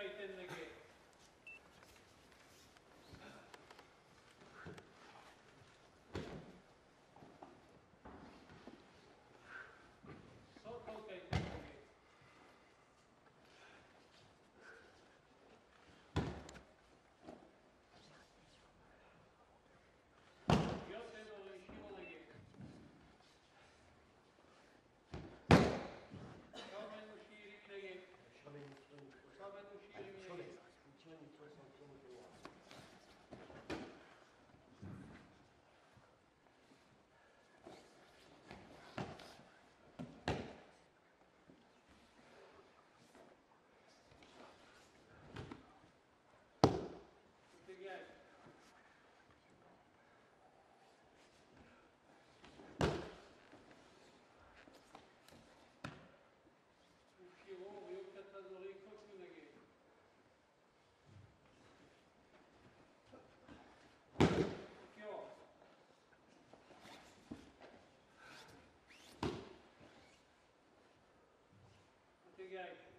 tight in the game. investigate.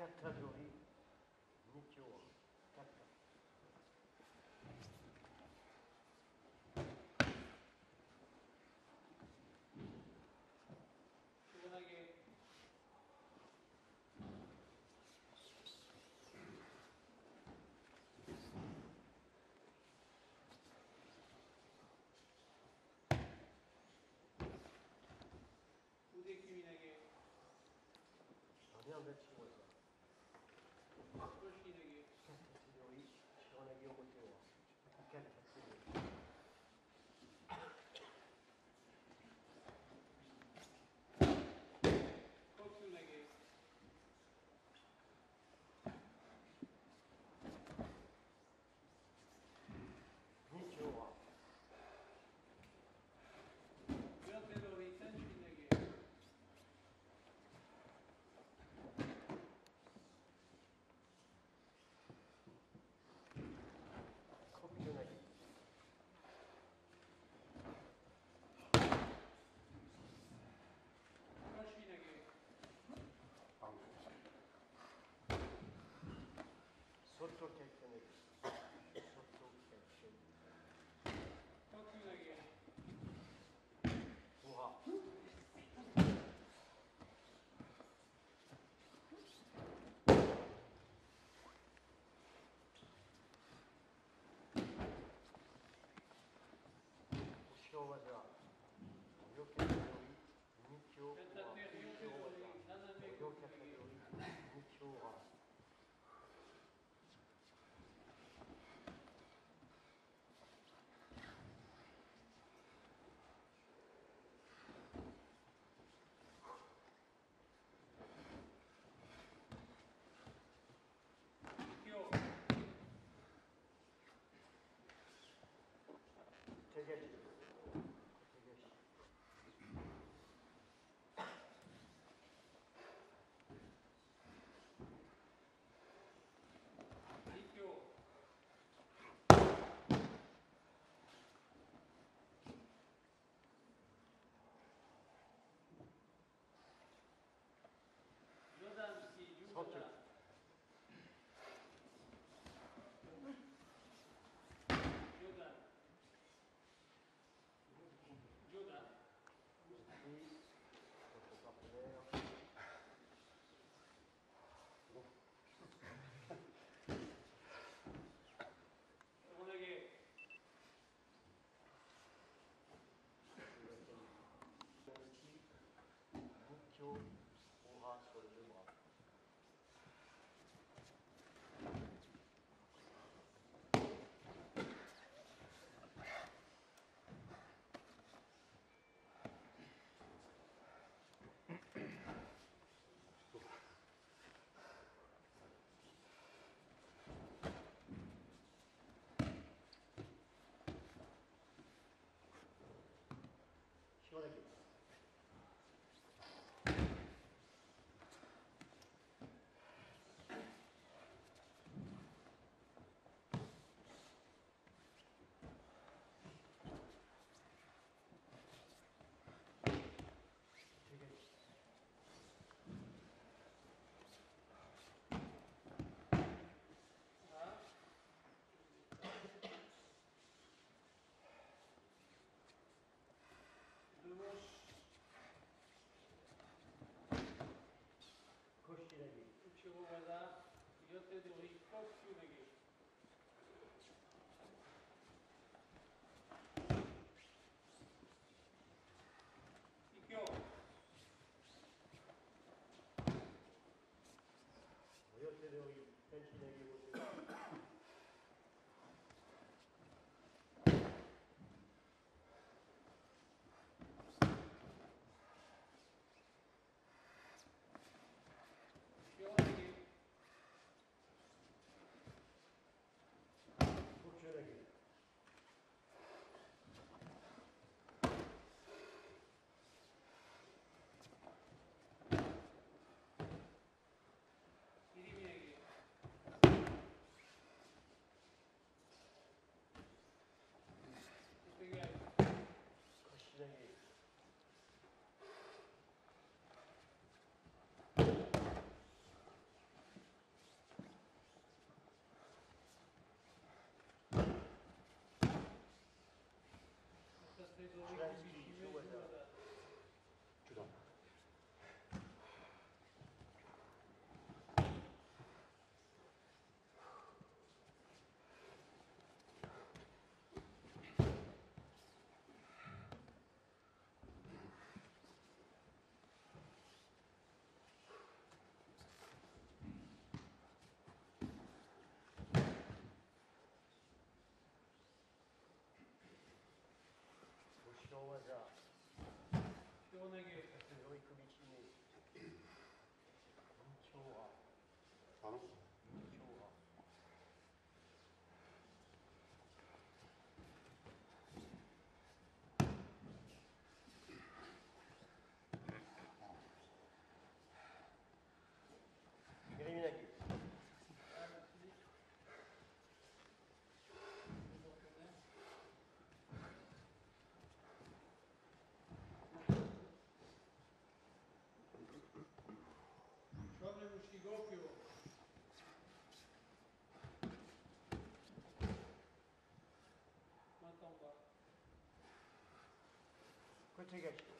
catégorie météo. 取はちゃけ。お。う。余計にを。Ottimo. Pedro Rico. Should I 시원하게 여기 그 미친이 엄청 와. 어? Procopio. Matamba. Quanto?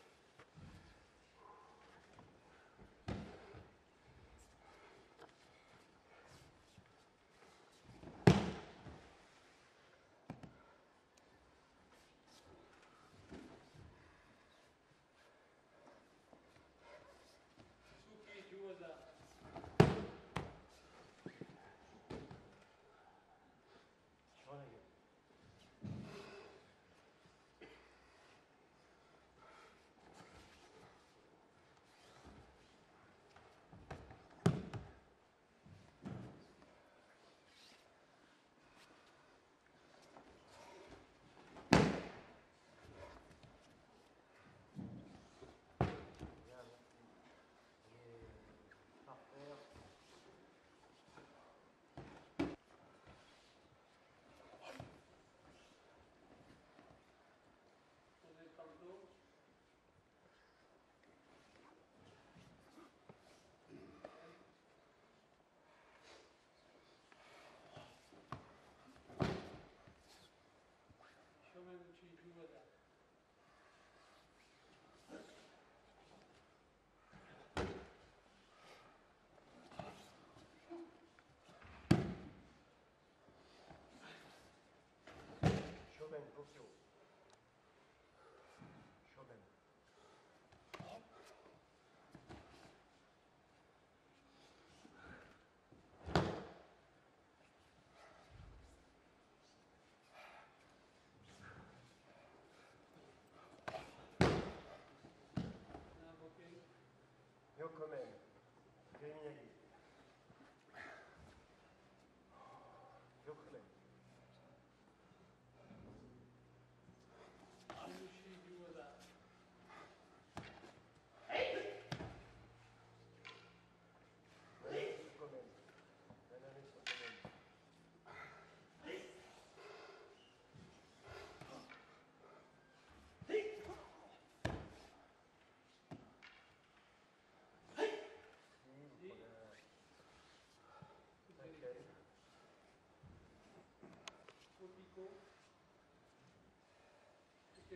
故郷書面横面、ゲミヤ。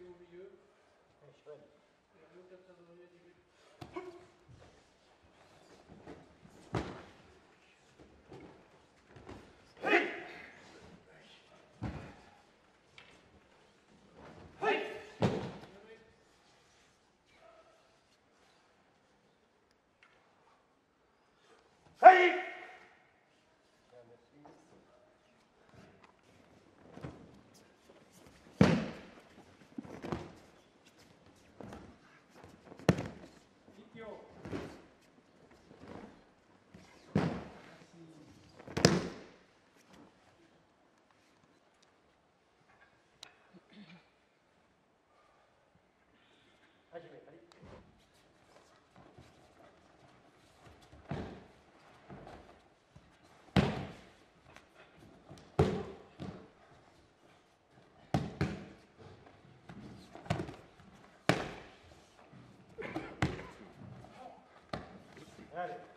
Au milieu. Un Got it.